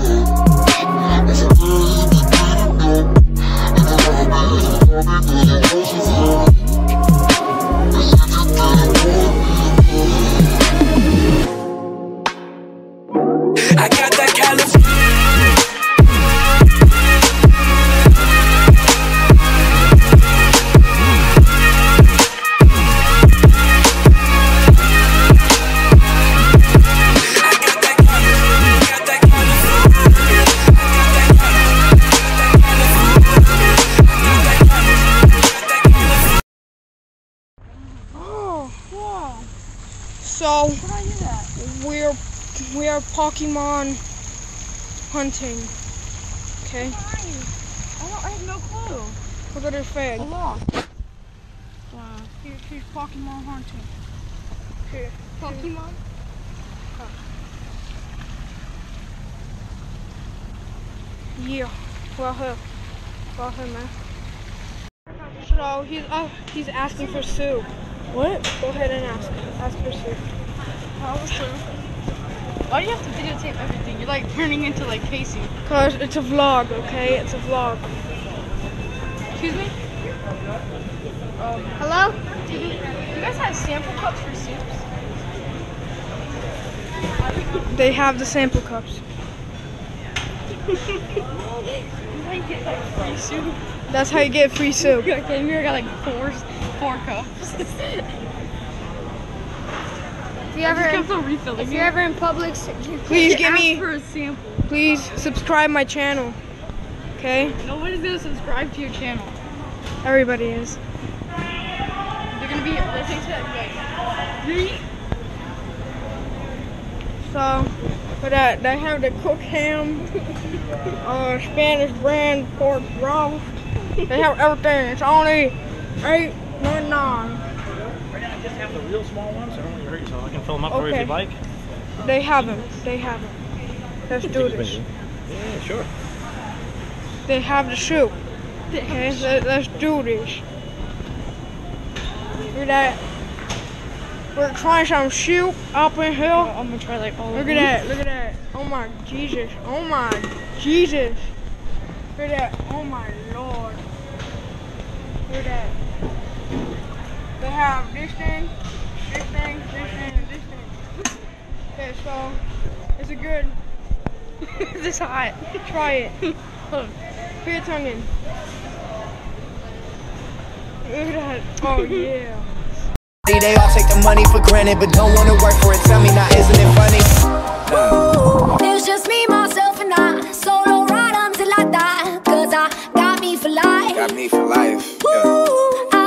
Oh. That? we're we are Pokemon hunting. Okay, I, don't, I have no clue. look at his face. Wow. Here, here's Pokemon hunting. Here. Pokemon? Yeah, well here, well here, man. So he's uh, he's asking for soup. What? Go ahead and ask ask for soup. How was Why do you have to videotape everything? You're like turning into like Casey. Cause it's a vlog, okay? It's a vlog. Excuse me? Um, Hello? Do you, you guys have sample cups for soups? They have the sample cups. You get like free soup. That's how you get free soup. I came here, I got like four, four cups. If you I just ever, kept on refilling if it. you're ever in Publix, you Please give me, for a sample. please subscribe my channel. Okay? Nobody's gonna subscribe to your channel. Everybody is. They're gonna be that and be like, So, but they have the cook ham, uh, Spanish brand pork roast. They have everything. It's only eight ninety nine. Right I just have the real small ones. I don't want you to hurt yourself. I can fill them up for you if Okay. you'd like. They have them. They have them. Let's do this. Yeah, sure. They have the soup. Okay, let, let's do this. Look at that. We're trying some soup up in here. I'm gonna try like all Look at that, look at that. Oh my Jesus. Oh my Jesus. Look at that. Oh my Lord. Look at that. They have this thing, this thing, this thing, and this thing. Okay, so it's a good. this hot. Try it. Put your tongue in. Look at that. Oh yeah. See, They all take the money for granted, but don't wanna work for it. Tell me now, isn't it funny? It's just me, myself, and I. Solo ride until I die. Cause I got me for life. Got me for life. Ooh,